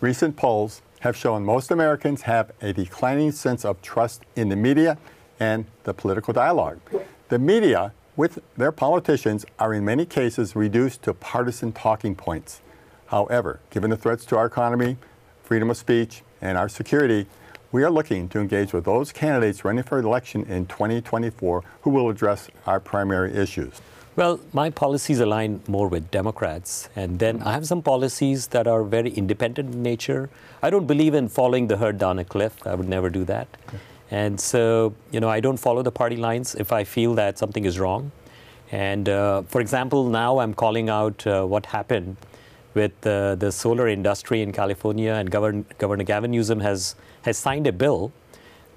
Recent polls have shown most Americans have a declining sense of trust in the media and the political dialogue. The media, with their politicians, are in many cases reduced to partisan talking points. However, given the threats to our economy, freedom of speech, and our security, we are looking to engage with those candidates running for election in 2024 who will address our primary issues. Well, my policies align more with Democrats. And then I have some policies that are very independent in nature. I don't believe in following the herd down a cliff. I would never do that. Okay. And so, you know, I don't follow the party lines if I feel that something is wrong. And uh, for example, now I'm calling out uh, what happened with uh, the solar industry in California, and Governor, Governor Gavin Newsom has, has signed a bill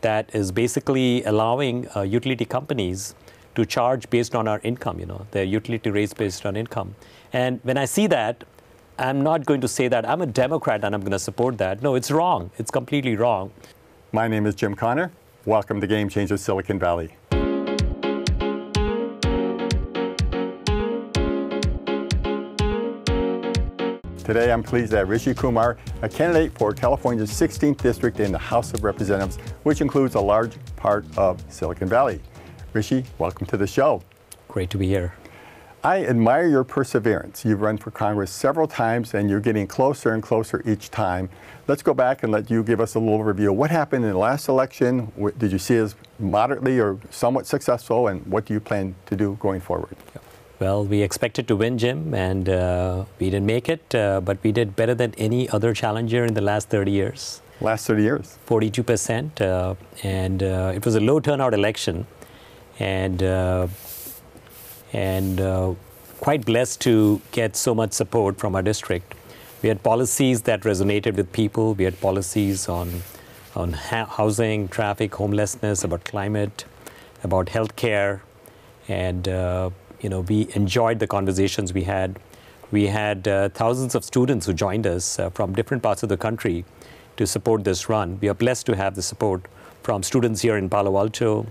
that is basically allowing uh, utility companies to charge based on our income, you know, their utility rates based on income. And when I see that, I'm not going to say that I'm a Democrat and I'm going to support that. No, it's wrong. It's completely wrong. My name is Jim Connor. Welcome to Game Changer Silicon Valley. Today I'm pleased that Rishi Kumar, a candidate for California's 16th district in the House of Representatives, which includes a large part of Silicon Valley. Rishi, welcome to the show. Great to be here. I admire your perseverance. You've run for Congress several times and you're getting closer and closer each time. Let's go back and let you give us a little review. What happened in the last election? Did you see as moderately or somewhat successful and what do you plan to do going forward? Well, we expected to win, Jim, and uh, we didn't make it, uh, but we did better than any other challenger in the last 30 years. Last 30 years? 42%, uh, and uh, it was a low turnout election and uh, and uh, quite blessed to get so much support from our district. We had policies that resonated with people. We had policies on on housing, traffic, homelessness, about climate, about healthcare, and uh, you know we enjoyed the conversations we had. We had uh, thousands of students who joined us uh, from different parts of the country to support this run. We are blessed to have the support from students here in Palo Alto,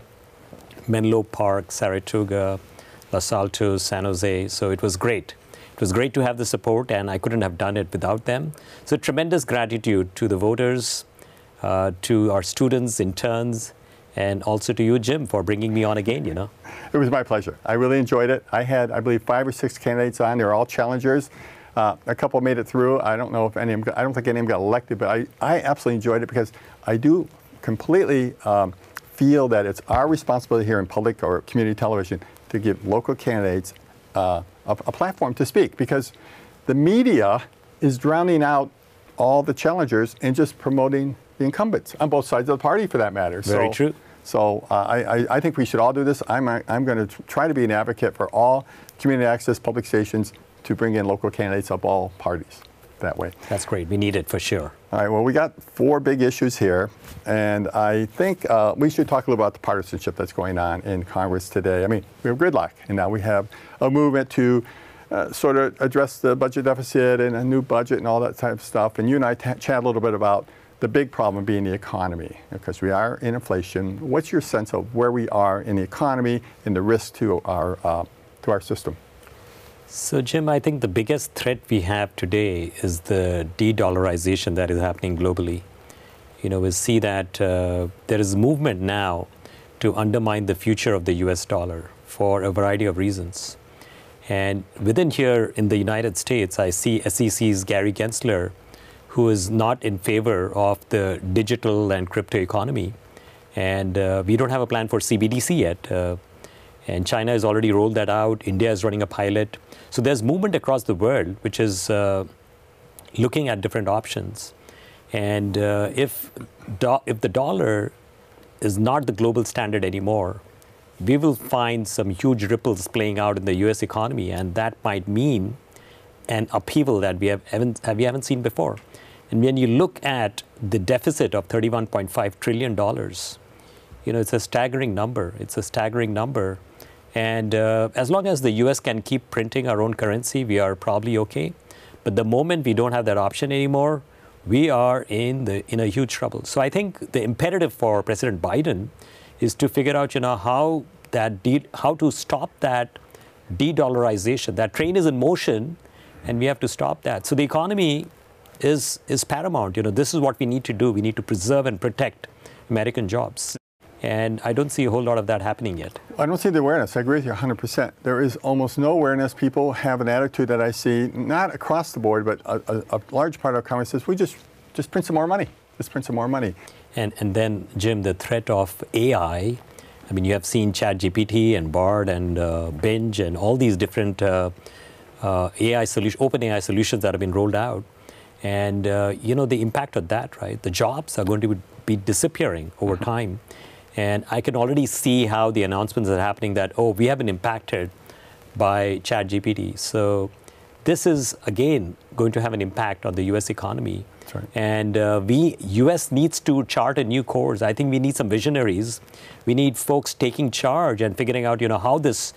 Menlo Park, Saratoga, Los Altos, San Jose. So it was great. It was great to have the support, and I couldn't have done it without them. So tremendous gratitude to the voters, uh, to our students, interns, and also to you, Jim, for bringing me on again, you know. It was my pleasure. I really enjoyed it. I had, I believe, five or six candidates on. They were all challengers. Uh, a couple made it through. I don't know if any of them, I don't think any of them got elected, but I, I absolutely enjoyed it because I do completely um, feel that it's our responsibility here in public or community television to give local candidates uh, a, a, platform to speak because the media is drowning out all the challengers and just promoting the incumbents on both sides of the party for that matter. Very so, true. So uh, I, I, think we should all do this. I'm, I'm going to try to be an advocate for all community access public stations to bring in local candidates of all parties that way. That's great. We need it for sure. All right. Well, we got four big issues here, and I think uh, we should talk a little about the partisanship that's going on in Congress today. I mean, we have gridlock, and now we have a movement to uh, sort of address the budget deficit and a new budget and all that type of stuff. And you and I chat a little bit about the big problem being the economy, because we are in inflation. What's your sense of where we are in the economy and the risk to our uh, to our system? So, Jim, I think the biggest threat we have today is the de dollarization that is happening globally. You know, we see that uh, there is movement now to undermine the future of the US dollar for a variety of reasons. And within here in the United States, I see SEC's Gary Gensler, who is not in favor of the digital and crypto economy. And uh, we don't have a plan for CBDC yet. Uh, and China has already rolled that out. India is running a pilot. So there's movement across the world which is uh, looking at different options. And uh, if, if the dollar is not the global standard anymore, we will find some huge ripples playing out in the US economy, and that might mean an upheaval that we, have, haven't, we haven't seen before. And when you look at the deficit of $31.5 trillion, you know, it's a staggering number. It's a staggering number. And uh, as long as the US can keep printing our own currency, we are probably okay. But the moment we don't have that option anymore, we are in, the, in a huge trouble. So I think the imperative for President Biden is to figure out, you know, how, that de- how to stop that de-dollarization. That train is in motion, and we have to stop that. So the economy is, is paramount. You know, this is what we need to do. We need to preserve and protect American jobs. And I don't see a whole lot of that happening yet. I don't see the awareness. I agree with you 100%. There is almost no awareness. People have an attitude that I see, not across the board, but a, a, a large part of Congress says, we just, just print some more money. Just print some more money. And, and then, Jim, the threat of AI. I mean, you have seen ChatGPT and Bard and uh, Bing and all these different uh, uh, AI solution, open AI solutions that have been rolled out. And, uh, you know, the impact of that, right? The jobs are going to be disappearing over mm-hmm. time. And I can already see how the announcements are happening that, oh, we have been impacted by ChatGPT. So this is, again, going to have an impact on the US economy. Right. And uh, we, US needs to chart a new course. I think we need some visionaries. We need folks taking charge and figuring out, you know, how this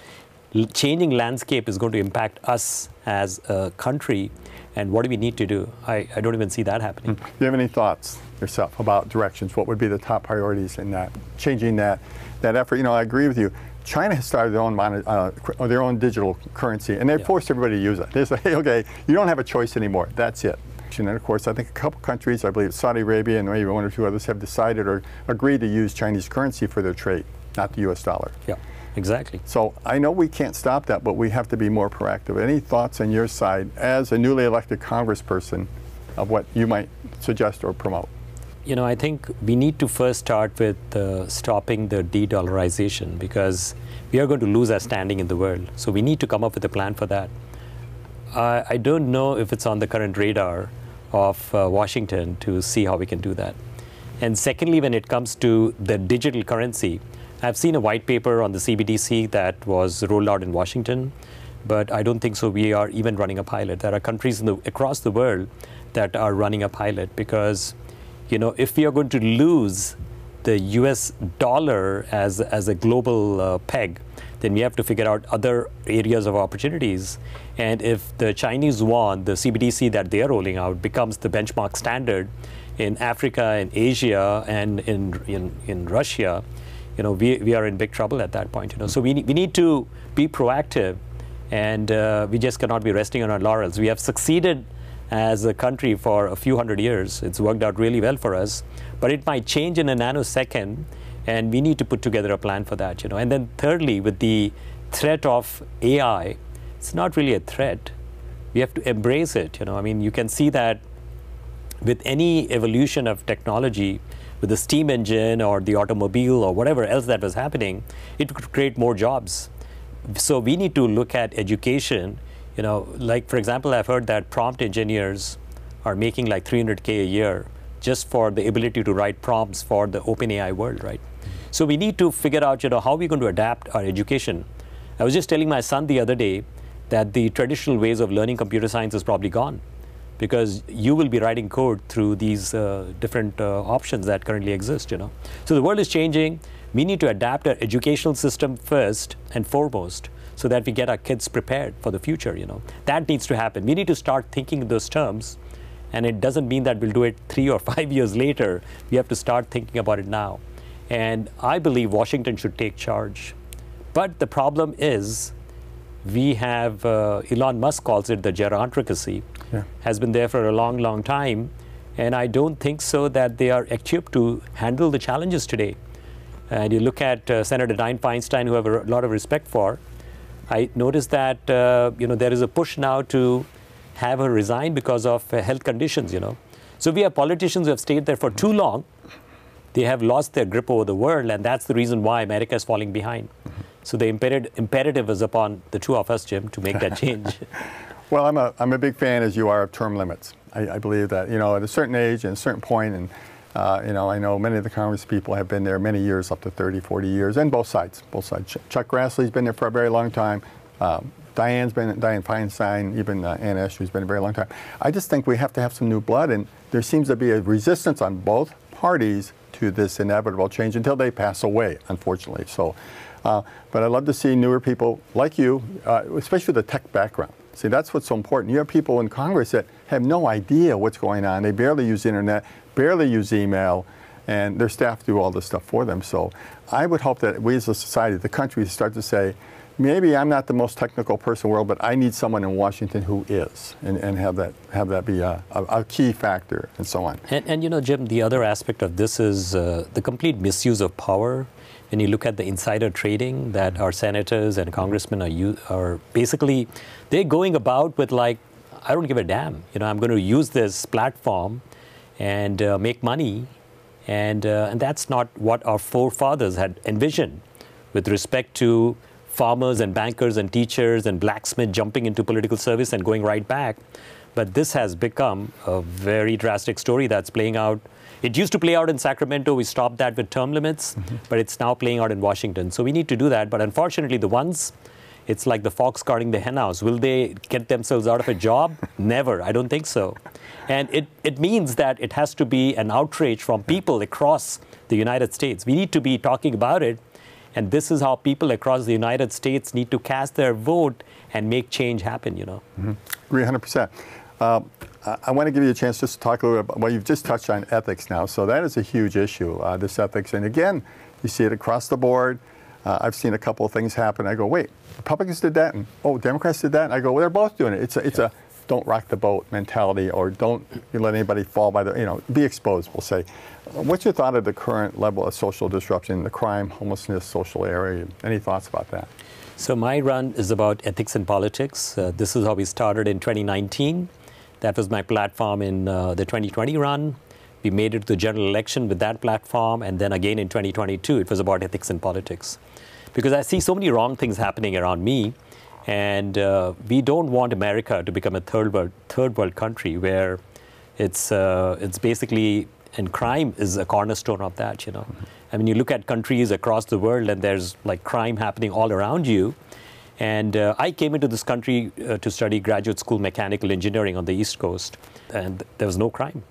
changing landscape is going to impact us as a country and what do we need to do? I, I don't even see that happening. Do you have any thoughts yourself about directions? What would be the top priorities in that, changing that, that effort? You know, I agree with you. China has started their own, uh, their own digital currency, and they yeah. forced everybody to use it. They say, okay, you don't have a choice anymore. That's it. And of course, I think a couple countries, I believe Saudi Arabia and maybe one or two others, have decided or agreed to use Chinese currency for their trade, not the U.S. dollar. Yeah. Exactly. So I know we can't stop that, but we have to be more proactive. Any thoughts on your side as a newly elected congressperson of what you might suggest or promote? You know, I think we need to first start with uh, stopping the de-dollarization because we are going to lose our standing in the world. So we need to come up with a plan for that. I don't know if it's on the current radar of uh, Washington to see how we can do that. And secondly, when it comes to the digital currency, I've seen a white paper on the CBDC that was rolled out in Washington, but I don't think so. We are even running a pilot. There are countries the, across the world that are running a pilot because, you know, if we are going to lose the U.S. dollar as as a global uh, peg, then we have to figure out other areas of opportunities. And if the Chinese yuan, the CBDC that they are rolling out, becomes the benchmark standard in Africa and Asia and in in, in Russia, you know, we, we are in big trouble at that point. You know, so we, we need to be proactive, and uh, we just cannot be resting on our laurels. We have succeeded as a country for a few hundred years. It's worked out really well for us, but it might change in a nanosecond, and we need to put together a plan for that. You know, and then thirdly, with the threat of AI, it's not really a threat. We have to embrace it. You know, I mean, you can see that with any evolution of technology, with the steam engine or the automobile or whatever else that was happening, it could create more jobs. So we need to look at education. You know, like for example, I've heard that prompt engineers are making like 300k a year just for the ability to write prompts for the OpenAI world, right? So we need to figure out, you know, how we're going to adapt our education. I was just telling my son the other day that the traditional ways of learning computer science is probably gone because you will be writing code through these uh, different uh, options that currently exist you know so the world is changing we need to adapt our educational system first and foremost so that we get our kids prepared for the future you know that needs to happen we need to start thinking in those terms and it doesn't mean that we'll do it 3 or 5 years later we have to start thinking about it now and i believe washington should take charge but the problem is we have uh, Elon Musk calls it the gerontocracy, yeah. has been there for a long, long time, and I don't think so that they are equipped to handle the challenges today. And you look at uh, Senator Dianne Feinstein, who I have a lot of respect for. I noticed that uh, you know there is a push now to have her resign because of uh, health conditions. You know, so we have politicians who have stayed there for too long. They have lost their grip over the world, and that's the reason why America is falling behind. So the imperative is upon the two of us, Jim, to make that change. well, I'm a, I'm a big fan, as you are, of term limits. I, I believe that, you know, at a certain age and a certain point, and uh, you know, I know many of the Congress people have been there many years, up to 30, 40 years, and both sides, both sides. Chuck Grassley's been there for a very long time. Um, Dianne's been, Dianne Feinstein, even uh, Anna Eshoo's been a very long time. I just think we have to have some new blood, and there seems to be a resistance on both parties to this inevitable change until they pass away, unfortunately. So uh, but I'd love to see newer people like you, uh, especially with a tech background. See, that's what's so important. You have people in Congress that have no idea what's going on. They barely use the internet, barely use email, and their staff do all this stuff for them. So I would hope that we as a society, the country, start to say, maybe I'm not the most technical person in the world, but I need someone in Washington who is, and, and have that have that be a, a, a key factor, and so on. And, and, you know, Jim, the other aspect of this is uh, the complete misuse of power. When you look at the insider trading that our senators and congressmen are, are basically, they're going about with like, I don't give a damn. You know, I'm going to use this platform and uh, make money, and uh, and that's not what our forefathers had envisioned with respect to farmers and bankers and teachers and blacksmiths jumping into political service and going right back. But this has become a very drastic story that's playing out. It used to play out in Sacramento. We stopped that with term limits, mm-hmm. but it's now playing out in Washington. So we need to do that. But unfortunately, the ones, it's like the fox guarding the henhouse. Will they get themselves out of a job? Never. I don't think so. And it, it means that it has to be an outrage from people across the United States. We need to be talking about it and this is how people across the United States need to cast their vote and make change happen, you know. Mm-hmm. Agree 100%. Uh, I want to give you a chance just to talk a little bit about, well, you've just touched on ethics now. So that is a huge issue, uh, this ethics. And again, you see it across the board. Uh, I've seen a couple of things happen. I go, wait, Republicans did that, and oh, Democrats did that. And I go, well, they're both doing it. It's a, it's a don't rock the boat mentality, or don't let anybody fall by the, you know, be exposed. We'll say. What's your thought of the current level of social disruption, the crime, homelessness, social area? Any thoughts about that? So my run is about ethics and politics. Uh, this is how we started in 2019. That was my platform in uh, the 2020 run. We made it to the general election with that platform, and then again in 2022, it was about ethics and politics. Because I see so many wrong things happening around me, and uh, we don't want America to become a third world, third world country where it's, uh, it's basically and crime is a cornerstone of that you know. I mean you look at countries across the world and there's like crime happening all around you. And uh, i came into this country uh, to study graduate school mechanical engineering on the east coast and there was no crime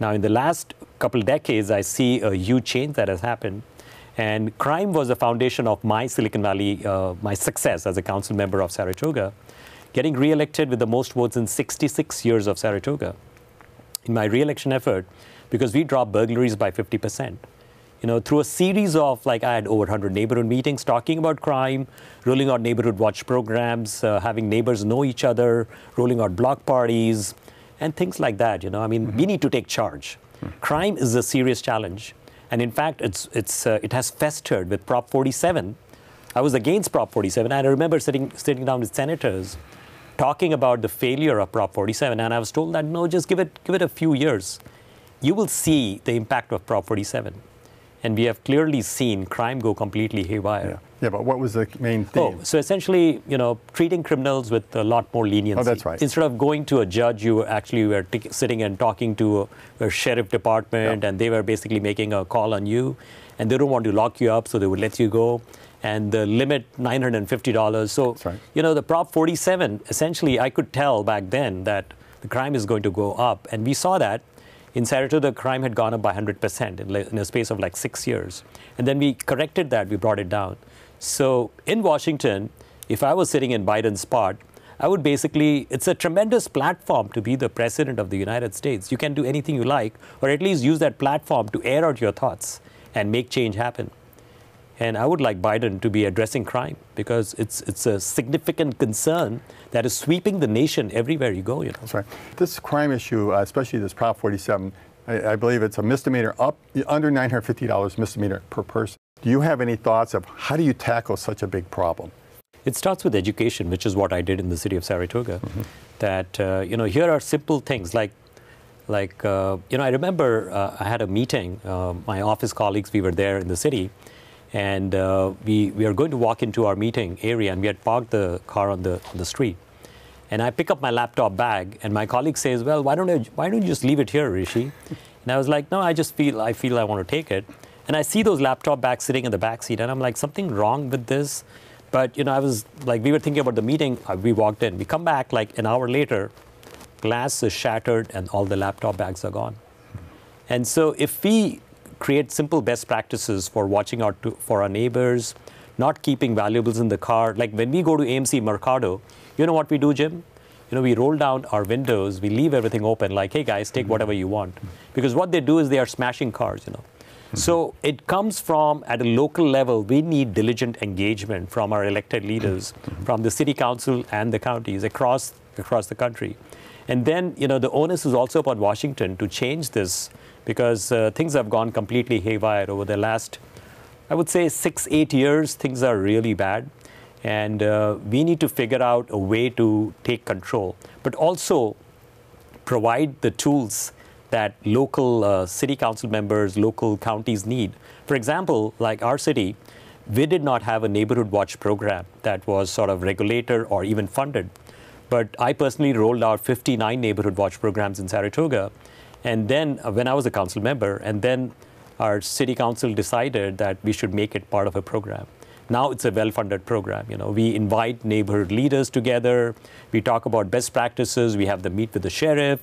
now in the last couple decades i see a huge change that has happened and crime was the foundation of my silicon valley uh, my success as a council member of saratoga getting reelected with the most votes in 66 years of saratoga in my reelection effort because we dropped burglaries by 50%. You know, through a series of, like, I had over 100 neighborhood meetings talking about crime, rolling out neighborhood watch programs, uh, having neighbors know each other, rolling out block parties, and things like that. You know, I mean, mm-hmm. we need to take charge. Mm-hmm. Crime is a serious challenge. And in fact, it's, it's, uh, it has festered with Prop 47. I was against Prop 47, and I remember sitting, sitting down with senators talking about the failure of Prop 47, and I was told that no, just give it, give it a few years you will see the impact of Prop 47. And we have clearly seen crime go completely haywire. Yeah. yeah, but what was the main oh, theme? Oh, so essentially, you know, treating criminals with a lot more leniency. Oh, that's right. Instead of going to a judge, you were actually were sitting and talking to a, a sheriff department, yeah. and they were basically making a call on you, and they don't want to lock you up, so they would let you go. And the limit $950. So, right. you know, the Prop 47, essentially, I could tell back then that the crime is going to go up, and we saw that in Saratoga, the crime had gone up by 100% in, in a space of like six years. And then we corrected that, we brought it down. So in Washington, if I was sitting in Biden's spot, I would basically, it's a tremendous platform to be the president of the United States. You can do anything you like, or at least use that platform to air out your thoughts and make change happen. And I would like Biden to be addressing crime because it's, it's a significant concern that is sweeping the nation everywhere you go. You know? That's right. This crime issue, uh, especially this Prop 47, I, I, believe it's a misdemeanor up under $950 misdemeanor per person. Do you have any thoughts of how do you tackle such a big problem? It starts with education, which is what I did in the city of Saratoga. Mm-hmm. That uh, you know, here are simple things like like uh, you know i remember uh, i had a meeting uh, my office colleagues we were there in the city and uh, we, we are going to walk into our meeting area and we had parked the car on the, on the street. And I pick up my laptop bag and my colleague says, well, why don't, I, why don't you just leave it here, Rishi? And I was like, no, I just feel, I feel I want to take it. And I see those laptop bags sitting in the back seat and I'm like, something wrong with this? But, you know, I was like, we were thinking about the meeting. Uh, we walked in. We come back like an hour later, glass is shattered and all the laptop bags are gone. And so if we create simple best practices for watching out to, for our neighbors, not keeping valuables in the car. Like when we go to AMC Mercado, you know what we do, Jim? You know, we roll down our windows, we leave everything open, like, hey guys, take mm-hmm. whatever you want. Because what they do is they are smashing cars, you know. Mm-hmm. So it comes from at a local level, we need diligent engagement from our elected leaders, mm-hmm. Mm-hmm. from the city council and the counties across across the country. And then, you know, the onus is also upon Washington to change this because uh, things have gone completely haywire over the last, I would say, six, eight years. Things are really bad. And uh, we need to figure out a way to take control, but also provide the tools that local uh, city council members, local counties need. For example, like our city, we did not have a neighborhood watch program that was sort of regulated or even funded. But I personally rolled out 59 neighborhood watch programs in Saratoga. And then uh, when I was a council member, and then our city council decided that we should make it part of a program. Now it's a well-funded program. You know, we invite neighborhood leaders together. We talk about best practices. We have the meet with the sheriff.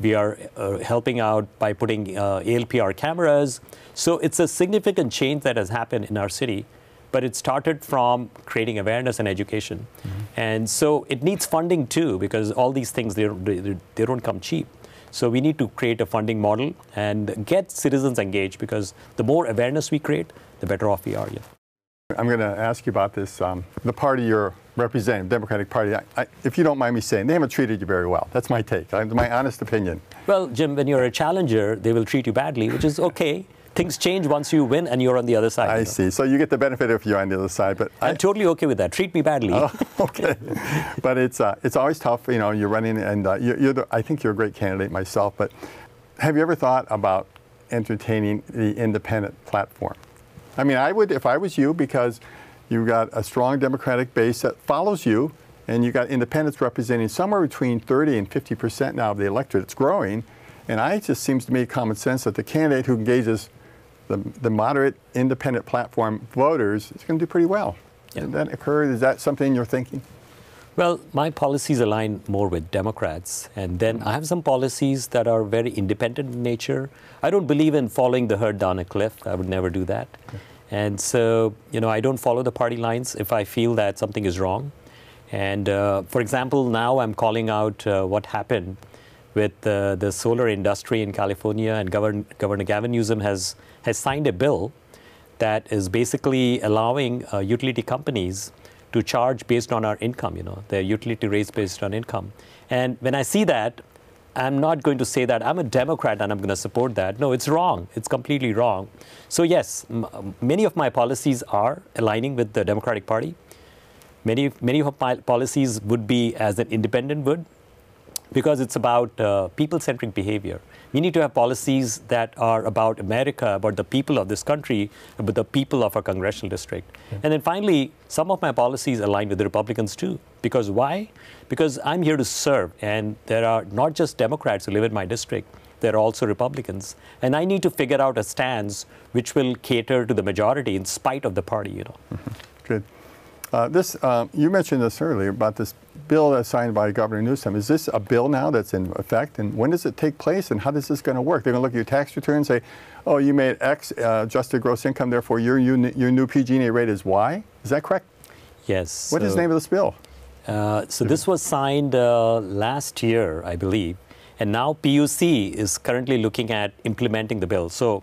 We are uh, helping out by putting uh, ALPR cameras. So it's a significant change that has happened in our city but it started from creating awareness and education. Mm-hmm. And so it needs funding too, because all these things, they, they, they, don't come cheap. So we need to create a funding model and get citizens engaged, because the more awareness we create, the better off we are. Yeah. I'm going to ask you about this. Um, the party you're representing, Democratic Party, I, I, if you don't mind me saying, they haven't treated you very well. That's my take, my honest opinion. Well, Jim, when you're a challenger, they will treat you badly, which is okay things change once you win and you're on the other side. I see. So you get the benefit if you're on the other side. But I'm I, totally okay with that. Treat me badly. Oh, okay. but it's uh, it's always tough. You know, you're running, and uh, you're, you're the, I think you're a great candidate myself. But have you ever thought about entertaining the independent platform? I mean, I would if I was you because you've got a strong Democratic base that follows you, and you've got independents representing somewhere between 30 and 50 percent now of the electorate. It's growing. And I just seems to me common sense that the candidate who engages the, the moderate independent platform voters is going to do pretty well. Yeah. Did that occur? Is that something you're thinking? Well, my policies align more with Democrats. And then I have some policies that are very independent in nature. I don't believe in following the herd down a cliff. I would never do that. Okay. And so, you know, I don't follow the party lines if I feel that something is wrong. And uh, for example, now I'm calling out uh, what happened with uh, the solar industry in California, and Governor, Governor Gavin Newsom has, has signed a bill that is basically allowing uh, utility companies to charge based on our income, you know, their utility rates based on income. And when I see that, I'm not going to say that I'm a Democrat and I'm going to support that. No, it's wrong. It's completely wrong. So, yes, many of my policies are aligning with the Democratic Party. Many, many of my policies would be as an independent would, because it's about uh, people centric behavior. We need to have policies that are about America, about the people of this country, about the people of our congressional district. Yeah. And then finally, some of my policies align with the Republicans too. Because why? Because I'm here to serve, and there are not just Democrats who live in my district, there are also Republicans. And I need to figure out a stance which will cater to the majority in spite of the party, you know. Mm-hmm. Good. Uh, this, uh, you mentioned this earlier about this bill that's signed by Governor Newsom. Is this a bill now that's in effect, and when does it take place, and how is this going to work? They're going to look at your tax return and say, "Oh, you made X uh, adjusted gross income, therefore your your new PG&E rate is Y." Is that correct? Yes. What so, is the name of this bill? Uh, so this was signed uh, last year, I believe, and now PUC is currently looking at implementing the bill. So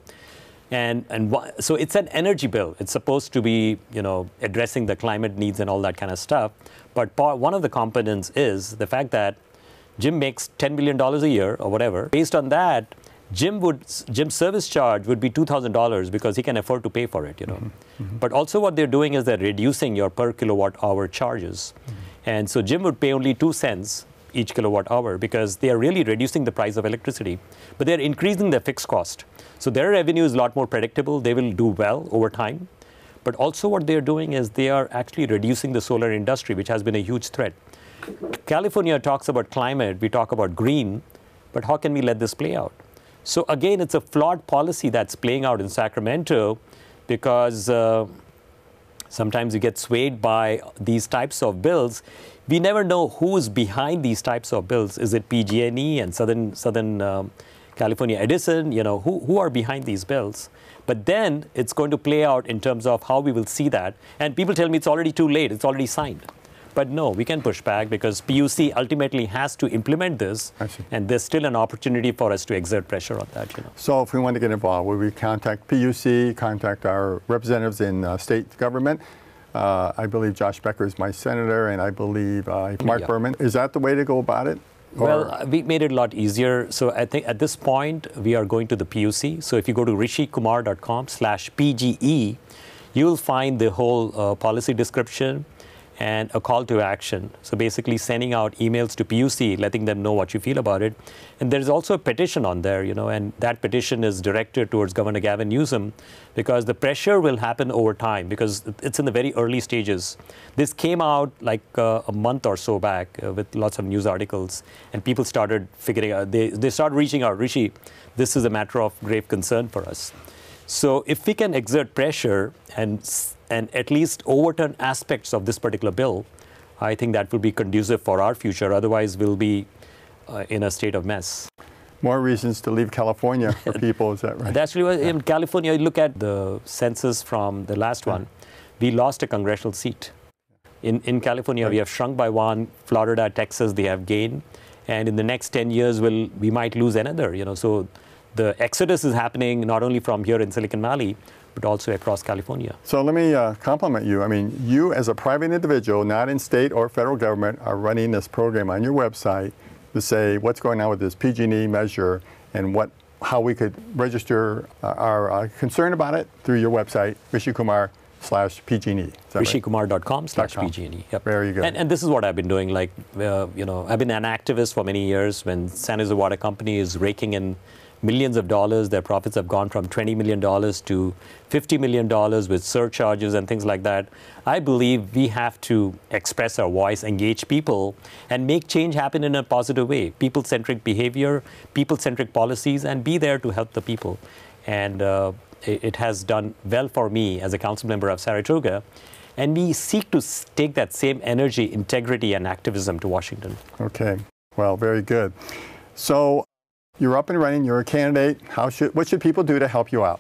and, and so it's an energy bill. It's supposed to be, you know, addressing the climate needs and all that kind of stuff. But part, one of the components is the fact that Jim makes $10 million a year or whatever. Based on that, Jim would Jim's service charge would be two thousand dollars because he can afford to pay for it, you know. Mm-hmm. mm-hmm. But also what they're doing is they're reducing your per kilowatt hour charges, mm-hmm. and so Jim would pay only two cents each kilowatt hour because they are really reducing the price of electricity, but they're increasing their fixed cost. So their revenue is a lot more predictable. They will do well over time. But also, what they're doing is they are actually reducing the solar industry, which has been a huge threat. California talks about climate, we talk about green, but how can we let this play out? So, again, it's a flawed policy that's playing out in Sacramento because uh, sometimes you get swayed by these types of bills. We never know who's behind these types of bills. Is it PG&E and Southern, Southern um, California Edison, you know, who, who are behind these bills. But then it's going to play out in terms of how we will see that. And people tell me it's already too late, it's already signed. But no, we can push back because PUC ultimately has to implement this, I see. and there's still an opportunity for us to exert pressure on that. You know. So if we want to get involved, will we contact PUC, contact our representatives in uh, state government? Uh, I believe Josh Becker is my senator, and I believe uh, Marc Yeah. Berman. Is that the way to go about it? Or- Well, uh, we made it a lot easier. So I think at this point, we are going to the PUC. So if you go to rishikumar.com slash PGE, you'll find the whole uh, policy description and a call to action. So basically sending out emails to PUC, letting them know what you feel about it. And there's also a petition on there, you know, and that petition is directed towards Governor Gavin Newsom because the pressure will happen over time because it's in the very early stages. This came out like uh, a month or so back uh, with lots of news articles, and people started figuring out, they, they started reaching out, Rishi, this is a matter of grave concern for us. So if we can exert pressure and and at least overturn aspects of this particular bill, I think that will be conducive for our future. Otherwise, we'll be uh, in a state of mess. More reasons to leave California for people, is that right? That's actually what- in California. You look at the census from the last one. We lost a congressional seat. In in California, we have shrunk by one. Florida, Texas, they have gained, and in the next 10 years, we'll, we might lose another. You know, so the exodus is happening not only from here in Silicon Valley, but also across California. So let me uh, compliment you. I mean, you as a private individual, not in state or federal government, are running this program on your website to say what's going on with this PG&E measure and what, how we could register uh, our uh, concern about it through your website, Rishi Kumar slash PG&E. Right? RishiKumar.com/slash-PG&E. yep. Very good. and, and this is what i've been doing like uh, you know i've been an activist for many years when san jose water company is raking in millions of dollars their profits have gone from 20 million dollars to 50 million dollars with surcharges and things like that i believe we have to express our voice engage people and make change happen in a positive way people-centric behavior people-centric policies and be there to help the people and uh, it, it has done well for me as a council member of Saratoga. And we seek to take that same energy, integrity, and activism to Washington. Okay. Well, very good. So you're up and running. You're a candidate. How should, what should people do to help you out?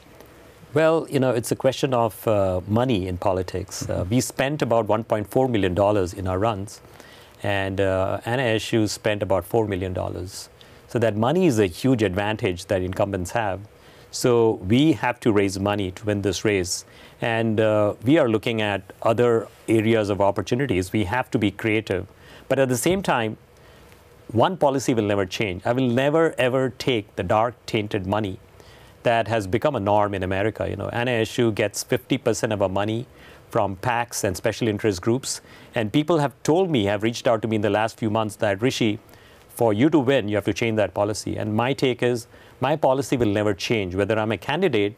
Well, you know, it's a question of uh, money in politics. Uh, we spent about $1.4 million in our runs, and uh, Eshoo spent about $4 million. So that money is a huge advantage that incumbents have. So we have to raise money to win this race. And uh, we are looking at other areas of opportunities. We have to be creative. But at the same time, one policy will never change. I will never ever take the dark tainted money that has become a norm in America. You know, Eshoo gets 50% of our money from PACs and special interest groups. And people have told me, have reached out to me in the last few months that Rishi, for you to win, you have to change that policy. And my take is my policy will never change, whether I'm a candidate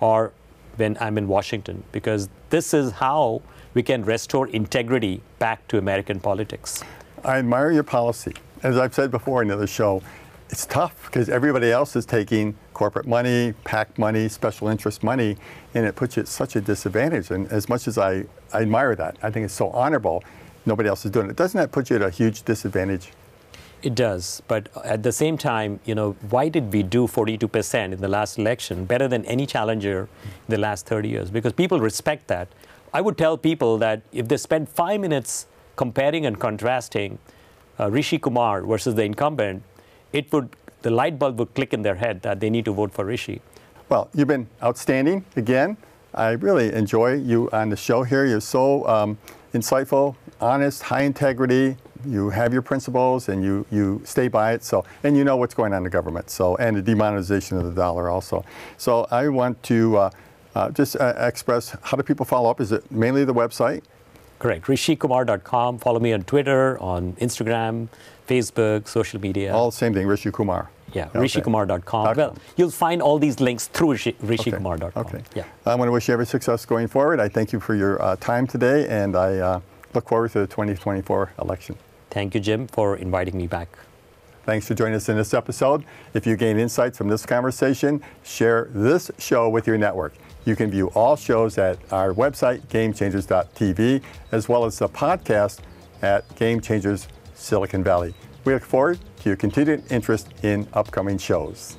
or when I'm in Washington, because this is how we can restore integrity back to American politics. I admire your policy. As I've said before in the show, it's tough because everybody else is taking corporate money, PAC money, special interest money, and it puts you at such a disadvantage. And as much as I, I admire that, I think it's so honorable, nobody else is doing it. Doesn't that put you at a huge disadvantage? It does, but at the same time, you know, why did we do 42% in the last election, better than any challenger in the last 30 years? Because people respect that. I would tell people that if they spend five minutes comparing and contrasting uh, Rishi Kumar versus the incumbent, it would the light bulb would click in their head that they need to vote for Rishi. Well, you've been outstanding again. I really enjoy you on the show here. You're so um, insightful, honest, high integrity. You have your principles and you, you stay by it. So, and you know what's going on in the government. So, and the demonetization of the dollar also. So, I want to uh, uh, just uh, express how do people follow up? Is it mainly the website? Correct. RishiKumar.com. Follow me on Twitter, on Instagram, Facebook, social media. All the same thing, Rishi Kumar. Yeah, Okay. rishikumar.com. Well, you'll find all these links through rishi, Okay. Okay. Yeah. I want to wish you every success going forward. I thank you for your uh, time today, and I uh, look forward to the 2024 election. Thank you, Jim, for inviting me back. Thanks for joining us in this episode. If you gain insights from this conversation, share this show with your network. You can view all shows at our website, gamechangers.tv, as well as the podcast at Game Changers Silicon Valley. We look forward to your continued interest in upcoming shows.